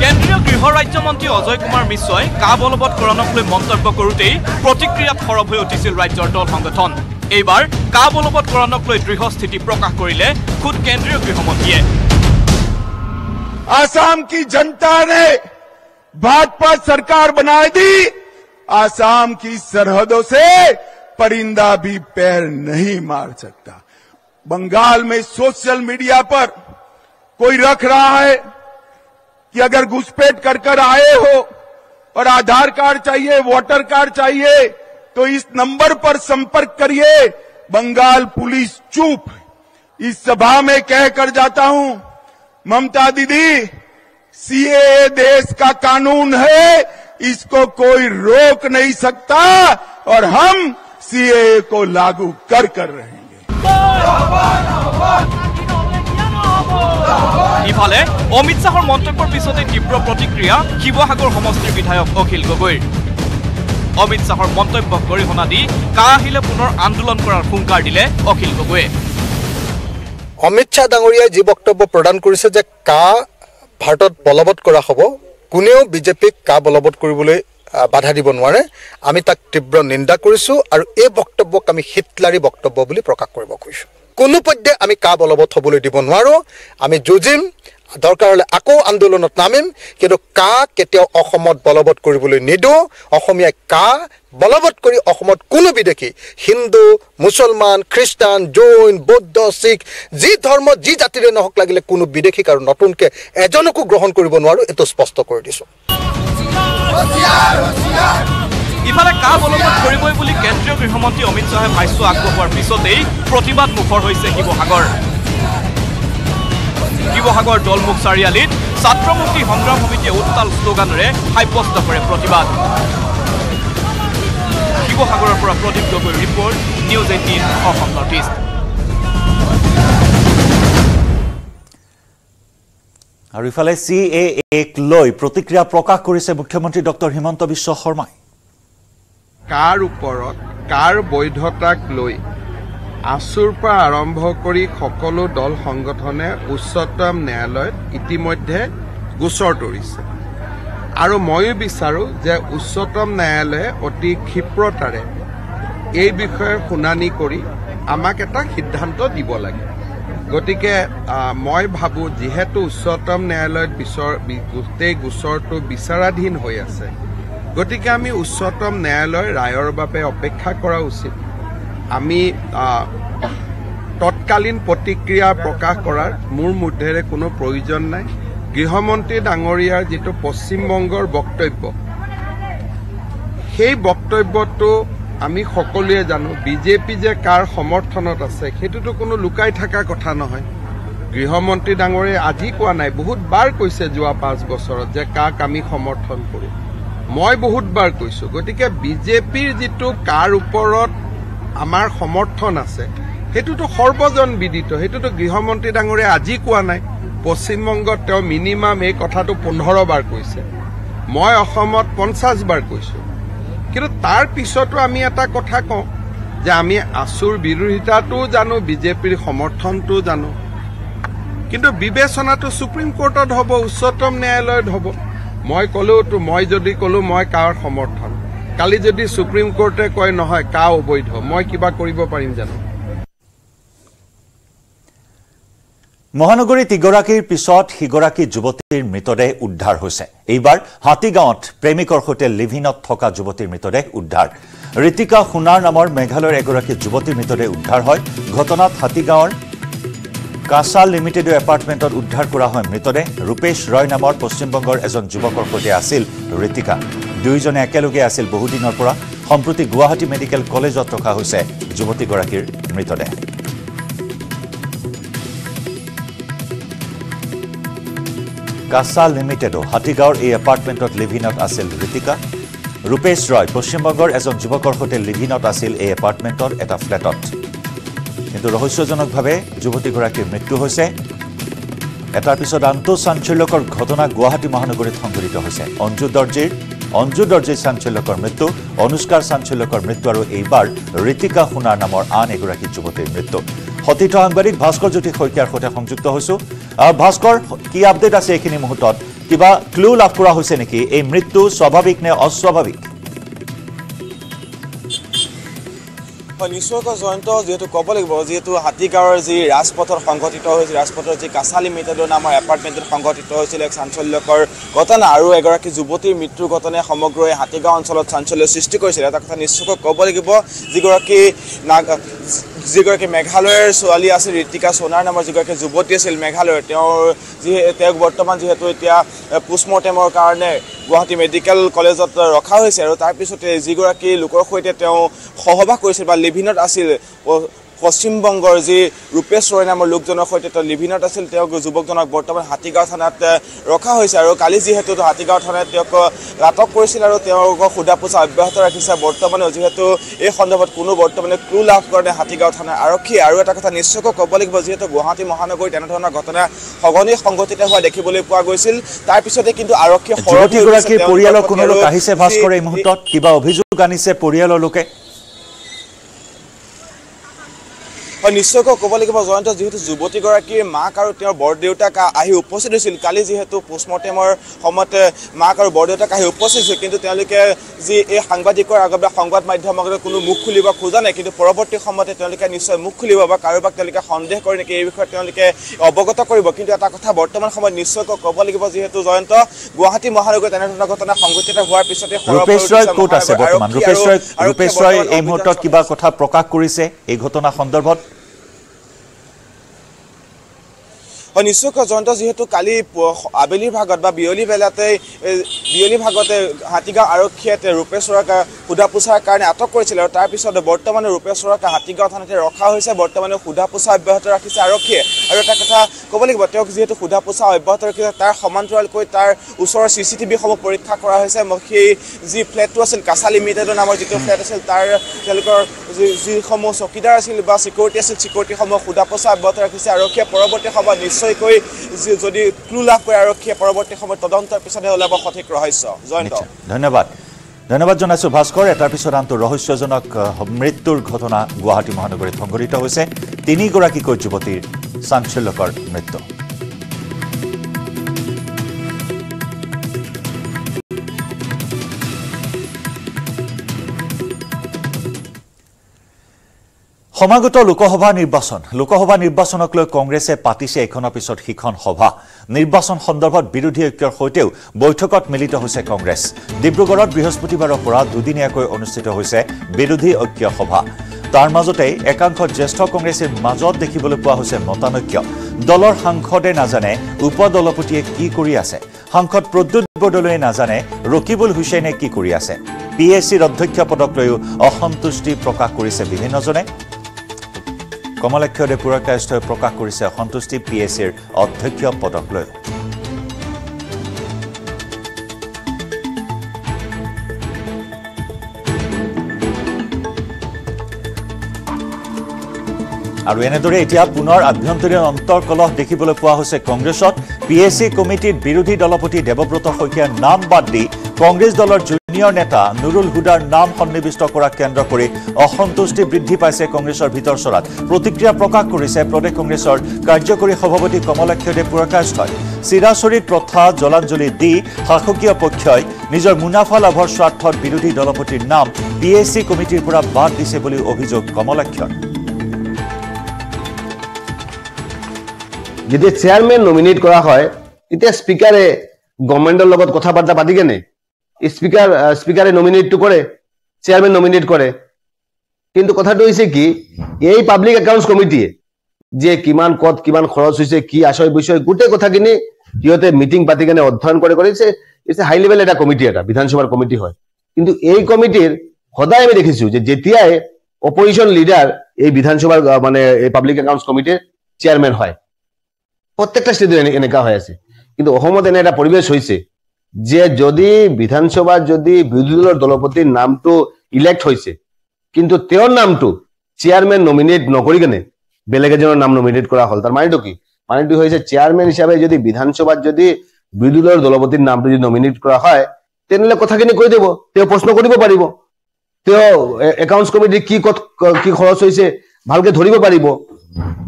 কেন্দ্ৰীয় গৃহ ৰাজ্যমন্ত্ৰী অজয় কুমাৰ মিশ্ৰই কা বলবৎকৰণক লৈ মন্তব্য কৰোঁতেই প্ৰতিক্ৰিয়াত সৰব হৈ উঠিছিল ৰাজ্যৰ দল সংগঠন এইবাৰ কা বলবৎকৰণক লৈ দৃঢ় স্থিতি প্ৰকাশ কৰিলে খুদ কেন্দ্ৰীয় গৃহমন্ত্ৰীয়ে आसाम की जनता ने भाजपा सरकार बना दी आसाम की सरहदों से परिंदा भी पैर नहीं मार सकता बंगाल में सोशल मीडिया पर कोई रख रहा है कि अगर घुसपैठ कर कर आए हो और आधार कार्ड चाहिए, वोटर कार्ड चाहिए तो इस नंबर पर संपर्क करिए। बंगाल पुलिस चुप। इस सभा में कह कर जाता हूँ, ममता दीदी, सीए देश का कानून है, इसको कोई रोक नहीं सकता और हम सीए को लागू कर कर रहेंगे ইফালে অমিত শ্বাহৰ মন্তব্যৰ পিছতে তীব্ৰ প্ৰতিক্ৰিয়া শিৱসাগৰ সমষ্টিৰ বিধায়ক অখিল গগৈৰ অমিত শ্বাহৰ মন্তব্যক গৰিহণা দি কা আহিলে পুনৰ আন্দোলন কৰাৰ হুংকাৰ দিলে অখিল গগৈয়ে। অমিত শ্বাহ ডাঙৰীয়াই যি বক্তব্য প্ৰদান কৰিছে যে কা ভাৰতত বলবৎ কৰা হ'ব কোনেও বিজেপিক কা বলবৎ কৰিবলৈ বাধা দিব নোৱাৰে। আমি তাক তীব্ৰ নিন্দা কৰিছোঁ আৰু এই বক্তব্যক আমি হিটলাৰী বক্তব্য বুলি প্ৰকাশ কৰিব খুজিছোঁ কোনো পধ্যে আমি কা বলবৎ হ'বলৈ দিব নোৱাৰোঁ। আমি যুঁজিম। দৰকাৰ হ'লে আকৌ আন্দোলনত নামিম। কিন্তু কা কেতিয়াও অসমত বলবৎ কৰিবলৈ নিদিওঁ অসমীয়াই কা বলবৎ কৰি অসমত কোনো বিদেশী হিন্দু মুছলমান খ্ৰীষ্টান জৈন বৌদ্ধ শিখ যি ধৰ্ম যি জাতিৰে নহওক লাগিলে কোনো বিদেশীক আৰু নতুনকৈ এজনকো গ্ৰহণ কৰিব নোৱাৰোঁ। এইটো স্পষ্ট কৰি দিছোঁ। ইফালে কা বলবৎ কৰিবই বুলি কেন্দ্ৰীয় গৃহমন্ত্ৰী অমিত শ্বাহে ভাষ্য আগবঢ়োৱাৰ পিছতেই প্ৰতিবাদ মুখৰ হৈছে শিৱসাগৰ। শিৱসাগৰ দলমুখ চাৰিআলিত ছাত্ৰ মুক্তি সংগ্ৰাম সমিতিয়ে উত্তাল শ্লোগানেৰে সাব্যস্ত কৰে প্ৰতিবাদ। শিৱসাগৰৰ পৰা প্ৰদীপ গগৈৰ report News Eighteen Assam North East. আৰু ইফালে চি এ এক লৈ প্ৰতিক্ৰিয়া প্ৰকাশ কৰিছে মুখ্যমন্ত্ৰী ডক্টৰ হিমন্ত বিশ্ব শৰ্মাই। কাৰ ওপৰত কাৰ বৈধতাক লৈ আছুৰ পৰা আৰম্ভ কৰি সকলো দল সংগঠনে উচ্চতম ন্যায়ালয়ত ইতিমধ্যে গোচৰ তৰিছে। আৰু ময়ো বিচাৰোঁ যে উচ্চতম ন্যায়ালয়ে অতি ক্ষিপ্ৰতাৰে এই বিষয়ে শুনানি কৰি আমাক এটা সিদ্ধান্ত দিব লাগে। গতিকে মই ভাবোঁ যিহেতু উচ্চতম ন্যায়ালয়ত গোটেই গোচৰটো বিচাৰাধীন হৈ আছে গতিকে আমি উচ্চতম ন্যায়ালয়ৰ ৰায়ৰ বাবে অপেক্ষা কৰা উচিত। আমি তৎকালীন প্ৰতিক্ৰিয়া প্ৰকাশ কৰাৰ মোৰ মধ্যেৰে কোনো প্ৰয়োজন নাই। গৃহমন্ত্ৰী ডাঙৰীয়াৰ যিটো পশ্চিমবংগৰ বক্তব্য সেই বক্তব্যটো আমি সকলোৱে জানো বিজেপি যে কাৰ সমৰ্থনত আছে সেইটোতো কোনো লুকাই থকা কথা নহয়। গৃহমন্ত্ৰী ডাঙৰীয়াই আজি কোৱা নাই বহুতবাৰ কৈছে যোৱা পাঁচ বছৰত যে কাক আমি সমৰ্থন কৰোঁ। মই বহুতবাৰ কৈছোঁ গতিকে বিজেপিৰ যিটো কাৰ ওপৰত আমাৰ সমৰ্থন আছে সেইটোতো সৰ্বজন বিদিত সেইটোতো গৃহমন্ত্ৰী ডাঙৰীয়াই আজি কোৱা নাই। পশ্চিমবংগত তেওঁ মিনিমাম এই কথাটো পোন্ধৰ বাৰ কৈছে। মই অসমত পঞ্চাছ বাৰ কৈছোঁ। কিন্তু তাৰ পিছতো আমি এটা কথা কওঁ যে আমি আছুৰ বিৰোধিতাটোও জানো বিজেপিৰ সমৰ্থনটোও জানো। কিন্তু বিবেচনাটো ছুপ্ৰিম কোৰ্টত হ'ব উচ্চতম ন্যায়ালয়ত হ'ব। মই ক'লোতো মই যদি ক'লো মই কাৰ সমৰ্থন? কালি যদি ছুপ্ৰিম কোৰ্টে কয় নহয় কা অবৈধ মই কিবা কৰিব পাৰিম জানো? মহানগৰীত ইগৰাকীৰ পিছত সিগৰাকী যুৱতীৰ মৃতদেহ উদ্ধাৰ হৈছে। এইবাৰ হাতীগাঁৱত প্ৰেমিকৰ সৈতে লিভিনত থকা যুৱতীৰ মৃতদেহ উদ্ধাৰ। ঋতিকা সোণাৰ নামৰ মেঘালয়ৰ এগৰাকী যুৱতীৰ মৃতদেহ উদ্ধাৰ হয়। ঘটনাত হাতীগাঁৱৰ কাছা লিমিটেডৰ এপাৰ্টমেণ্টত উদ্ধাৰ কৰা হয় মৃতদেহ। ৰূপেশ ৰয় নামৰ পশ্চিমবংগৰ এজন যুৱকৰ সৈতে আছিল ঋতিকা। দুয়োজনে একেলগে আছিল বহুদিনৰ পৰা। সম্প্ৰতি গুৱাহাটী মেডিকেল কলেজত ৰখা হৈছে যুৱতীগৰাকীৰ মৃতদেহ। কাছা লিমিটেডো হাতীগাঁৱৰ এই এপাৰ্টমেণ্টত লিভিনত আছিল ঋতিকা ৰূপেশ ৰয় পশ্চিমবংগৰ এজন যুৱকৰ সৈতে লিভিনত আছিল এই এপাৰ্টমেণ্টৰ এটা ফ্লেটত কিন্তু ৰহস্যজনকভাৱে যুৱতীগৰাকীৰ মৃত্যু হৈছে। এটাৰ পিছত আনটো চাঞ্চল্যকৰ ঘটনা গুৱাহাটী মহানগৰীত সংঘটিত হৈছে। অঞ্জু দৰ্জীৰ অঞ্জু দৰ্জীৰ চাঞ্চল্যকৰ মৃত্যু অনুষ্কাৰ চাঞ্চল্যকৰ মৃত্যু আৰু এইবাৰ ঋতিকা সোণাৰ নামৰ আন এগৰাকী যুৱতীৰ মৃত্যু। সতীৰ্থ সাংবাদিক ভাস্কৰ জ্যোতি শইকীয়াৰ সৈতে সংযুক্ত হৈছো। ভাস্কৰ কি আপডেট আছে এইখিনি মুহূৰ্তত? কিবা ক্লু লাভ কৰা হৈছে নেকি? এই মৃত্যু স্বাভাৱিক নে অস্বাভাৱিক? হয় নিশ্চয়কৈ জয়ন্ত যিহেতু ক'ব লাগিব যিহেতু হাতীগাঁৱৰ যি ৰাজপথত সংঘটিত হৈছিল ৰাজপথৰ যি কাছা লিমিটেডৰ নামৰ এপাৰ্টমেণ্টত সংঘটিত হৈছিল এক চাঞ্চল্যকৰ ঘটনা আৰু এগৰাকী যুৱতীৰ মৃত্যুৰ ঘটনাই সমগ্ৰ এই হাতীগাঁও অঞ্চলত চাঞ্চল্য সৃষ্টি কৰিছিল। এটা কথা নিশ্চয়কৈ ক'ব লাগিব যিগৰাকী যিগৰাকী মেঘালয়ৰ ছোৱালী আছিল ঋতিকা সোণাৰ নামৰ যিগৰাকী যুৱতী আছিল মেঘালয়ৰ তেওঁৰ যি তেওঁক বৰ্তমান যিহেতু এতিয়া পোষ্টমৰ্টেমৰ কাৰণে গুৱাহাটী মেডিকেল কলেজত ৰখা হৈছে আৰু তাৰপিছতে যিগৰাকী লোকৰ সৈতে তেওঁ সহবাস কৰিছিল বা লিভিনত আছিল পশ্চিমবংগৰ যি ৰূপেশ ৰয় নামৰ লোকজনৰ সৈতে তেওঁ লিভিনত আছিল তেওঁক যুৱকজনক বৰ্তমান হাতীগাঁও থানাত ৰখা হৈছে আৰু কালি যিহেতু হাতীগাঁও থানাত তেওঁক আটক কৰিছিল আৰু তেওঁলোকক সোধা পোছা অব্যাহত ৰাখিছে। বৰ্তমানেও যিহেতু এই সন্দৰ্ভত কোনো বৰ্তমানে ক্লু লাভ কৰা নাই হাতীগাঁও থানাৰ আৰক্ষীয়ে আৰু এটা কথা নিশ্চয়কৈ ক'ব লাগিব যিহেতু গুৱাহাটী মহানগৰীত এনেধৰণৰ ঘটনা সঘনে সংঘটিত হোৱা দেখিবলৈ পোৱা গৈছিল। তাৰ পিছতে কিন্তু আৰক্ষীয়ে পৰিয়ালৰ কোনো লোক আহিছে ভাস্কৰ এই মুহূৰ্তত? কিবা অভিযোগ আনিছে পৰিয়ালৰ লোকে? হয় নিশ্চয়কৈ ক'ব লাগিব জয়ন্ত যিহেতু যুৱতীগৰাকীৰ মাক আৰু তেওঁৰ বৰদেউতাক আহি উপস্থিত হৈছিল কালি যিহেতু পোষ্টমৰ্টেমৰ সময়ত মাক আৰু বৰদেউতাক আহি উপস্থিত হৈছিল কিন্তু তেওঁলোকে যি এই সাংবাদিকৰ আগত বা সংবাদ মাধ্যমৰ আগত কোনো মুখ খুলিব খোজা নাই কিন্তু পৰৱৰ্তী সময়তে তেওঁলোকে নিশ্চয় মুখ খুলিব বা কাৰোবাক তেওঁলোকে সন্দেহ কৰে নেকি এই বিষয়ে তেওঁলোকে অৱগত কৰিব। কিন্তু এটা কথা বৰ্তমান সময়ত নিশ্চয়কৈ ক'ব লাগিব যিহেতু জয়ন্ত গুৱাহাটী মহানগৰীত এনেধৰণৰ ঘটনা সংঘটিত হোৱাৰ পিছতে সৰব হৈ ৰূপেশ ৰয় উঠিছে ক'ত আছে মহানগৰ বৰ্তমান? আৰক্ষী ৰূপেশ আৰু ৰয় আৰক্ষীয়ে ৰূপেশ ৰয় বৰ্তমান এই মুহূৰ্তত কিবা কথা প্ৰকাশ কৰিছে এই ঘটনা সন্দৰ্ভত? হয় নিশ্চয়কৈ জয়ন্ত যিহেতু কালি আবেলিৰ ভাগত বা বিয়লি বেলাতে বিয়লি ভাগতে হাতীগাঁও আৰক্ষীয়ে তে ৰূপেশ চোৰাকা সোধা পোছাৰ কাৰণে আটক কৰিছিলে আৰু তাৰপিছত বৰ্তমানে ৰূপেশ চোৰাকা হাতীগাঁও থানাতে ৰখা হৈছে। বৰ্তমানে সোধা পোছা অব্যাহত ৰাখিছে আৰক্ষীয়ে। আৰু এটা কথা ক'ব লাগিব তেওঁক যিহেতু সোধা পোছা অব্যাহত ৰাখিছে তাৰ সমান্তৰালকৈ তাৰ ওচৰৰ চি চি টিভিসমূহ পৰীক্ষা কৰা হৈছে। সেই যি ফ্লেটটো আছিল কাছা লিমিটেডৰ নামৰ যিটো ফ্লেট আছিল তাৰ তেওঁলোকৰ যিসমূহ চকীদাৰ আছিল বা চিকিউৰিটি আছিল চিকিউৰিটিসমূহ সোধা পোছা অব্যাহত ৰাখিছে। আৰক্ষীয়ে পৰৱৰ্তী সময়ত নিশ্চয়কৈ যদি ক্লু লাভ কৰে আৰক্ষীয়ে পৰৱৰ্তী সময়ত তদন্তৰ পিছতহে ওলাব সঠিক ৰহস্য। জয়ন্ত। ধন্যবাদ। ধন্যবাদ জনাইছোঁ ভাস্কৰ। এটাৰ পিছত আনটো ৰহস্যজনক মৃত্যুৰ ঘটনা গুৱাহাটী মহানগৰীত সংঘটিত হৈছে। তিনিগৰাকীকৈ যুৱতীৰ চাঞ্চল্যকৰ মৃত্যু। সমাগত লোকসভা নিৰ্বাচন। লোকসভা নিৰ্বাচনক লৈ কংগ্ৰেছে পাতিছে এখনৰ পিছত সিখন সভা। নিৰ্বাচন সন্দৰ্ভত বিৰোধী ঐক্যৰ সৈতেও বৈঠকত মিলিত হৈছে কংগ্ৰেছ। ডিব্ৰুগড়ত বৃহস্পতিবাৰৰ পৰা দুদিনীয়াকৈ অনুষ্ঠিত হৈছে বিৰোধী ঐক্য সভা। তাৰ মাজতে একাংশ জ্যেষ্ঠ কংগ্ৰেছীৰ মাজত দেখিবলৈ পোৱা হৈছে মতানৈক্য। দলৰ সাংসদে নাজানে উপদলপতিয়ে কি কৰি আছে। সাংসদ প্ৰদ্যুৎ বৰদলৈয়ে নাজানে ৰকিবুল হুছেইনে কি কৰি আছে। পি এছ চিৰ অধ্যক্ষ পদক লৈও অসন্তুষ্টি প্ৰকাশ কৰিছে বিভিন্নজনে। কমলাক্ষদেৱ পুৰস্কাৰস্থই প্ৰকাশ কৰিছে অসন্তুষ্টি পি এছ চিৰ অধ্যক্ষ পদক লৈ। আৰু এনেদৰে এতিয়া পুনৰ আভ্যন্তৰীণ অন্তৰ্কলহ দেখিবলৈ পোৱা হৈছে কংগ্ৰেছত। পি এছ চি কমিটিত বিৰোধী দলপতি দেৱব্ৰত শইকীয়াৰ নাম বাদ দি কংগ্ৰেছ দলৰ জুনিয়ৰ নেতা নুৰুল হুদাৰ নাম সন্নিৱিষ্ট কৰাক কেন্দ্ৰ কৰি অসন্তুষ্টি বৃদ্ধি পাইছে কংগ্ৰেছৰ ভিতৰ চৰাত। প্ৰতিক্ৰিয়া প্ৰকাশ কৰিছে প্ৰদেশ কংগ্ৰেছৰ কাৰ্যকৰী সভাপতি কমলাক্ষদেৱ পুৰকাষ্ঠই চিৰাচৰিত প্ৰথা জলাঞ্জলি দি শাসকীয় পক্ষই নিজৰ মুনাফা লাভৰ স্বাৰ্থত বিৰোধী দলপতিৰ নাম পি এছ চি কমিটিৰ পৰা বাদ দিছে বুলি অভিযোগ কমলাক্ষৰ। যেতিয়া চেয়াৰমেন নমিনেট কৰা হয় তেতিয়া স্পীকাৰে গভৰ্ণমেণ্টৰ লগত কথা বাৰ্তা পাতি কেনে? স্পীকাৰ স্পীকাৰে নমিনেটটো কৰে চেয়াৰমেন নমিনেট কৰে। কিন্তু কথাটো হৈছে কি এই পাব্লিক একাউণ্টছ কমিটিয়ে যে কিমান ক'ত কিমান খৰচ হৈছে কি আশয় বিষয় গোটেই কথাখিনি সিহঁতে মিটিং পাতি কেনে অধ্যয়ন কৰে কৰিছে হাই লেভেল এটা কমিটি এটা বিধানসভাৰ কমিটি হয়। কিন্তু এই কমিটিৰ সদায় আমি দেখিছো যে যেতিয়াই অপজিশ্যন লিডাৰ এই বিধানসভাৰ মানে এই পাব্লিক একাউণ্টছ কমিটিৰ চেয়াৰমেন হয়। প্ৰত্যেকটা ষ্টেটত এনে এনেকা হৈ আছে। কিন্তু অসমত এনে এটা পৰিৱেশ হৈছে যে যদি বিধানসভাত যদি বিৰোধী দলৰ দলপতিৰ নামটো ইলেক্ট হৈছে কিন্তু তেওঁৰ নামটো চেয়াৰমেন নমিনেট নকৰি কেনে বেলেগ এজনৰ নাম নমিনেট কৰা হ'ল তাৰ মানেটো কি? মানেটো হৈছে চেয়াৰমেন হিচাপে যদি বিধানসভাত যদি বিৰোধী দলৰ দলপতিৰ নামটো যদি নমিনেট কৰা হয় তেনেহ'লে কথাখিনি কৈ দিব তেওঁ প্ৰশ্ন কৰিব পাৰিব। তেওঁ একাউণ্টছ কমিটিৰ কি ক'ত কি খৰচ হৈছে ভালকে ধৰিব পাৰিব।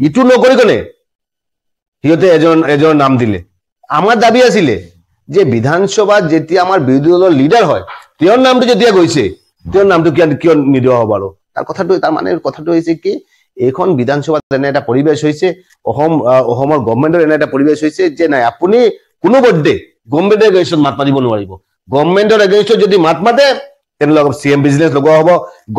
ইটো নকৰি কেনে সিহঁতে এজন এজনৰ নাম দিলে। আমাৰ দাবী আছিলে যে বিধানসভাত যেতিয়া আমাৰ বিৰোধী দলৰ লিডাৰ হয় তেওঁৰ নামটো যেতিয়া গৈছে তেওঁৰ নামটো কিয় কিয় নিদিয়া হ'ব বাৰু? তাৰ কথাটো তাৰ মানে কথাটো হৈছে কি এইখন বিধানসভাত এনে এটা পৰিৱেশ হৈছে অসম অসমৰ গভমেণ্টৰ এনে এটা পৰিৱেশ হৈছে যে নাই আপুনি কোনো পধ্যে গভমেণ্টৰ এগেইনষ্টত মাত মাতিব নোৱাৰিব। গভমেণ্টৰ এগেইনষ্টত যদি মাত মাতে তেনেহ'লে চি এম বিজনেছ লগোৱা হ'ব।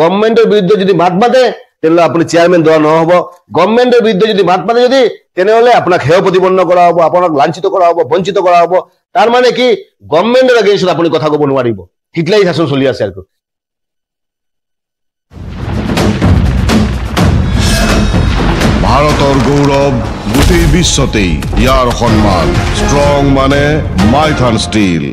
গভমেণ্টৰ বিৰুদ্ধে যদি মাত মাতে তেনেহ'লে আপুনি চেয়াৰমেন দোৱা নহ'ব গভমেণ্টৰ বিৰুদ্ধে যদি মাত মাতে যদি তেনেহ'লে আপোনাক হেয় প্ৰতিপন্ন কৰা হ'ব আপোনাক লাঞ্ছিত কৰা হ'ব বঞ্চিত কৰা হ'ব তাৰ মানে কি গভমেণ্টৰ এগেইনষ্টত আপুনি কথা ক'ব নোৱাৰিব হিটলাৰী শাসন চলি আছে আৰু ভাৰতৰ গৌৰৱ গোটেই বিশ্বতেই ইয়াৰ সন্মান ষ্ট্ৰং মানে মাইথান ষ্টীল